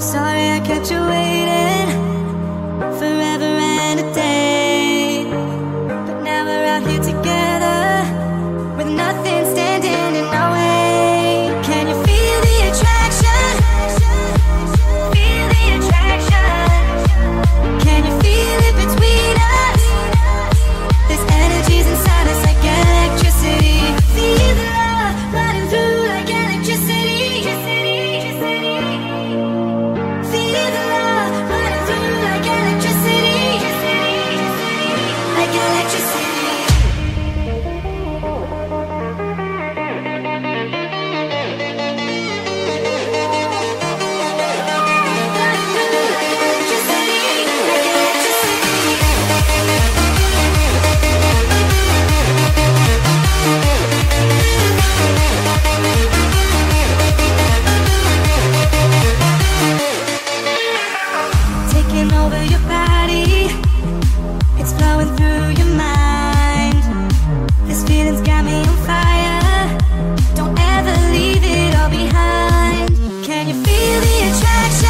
Sorry I kept you waiting. just Can you feel the attraction?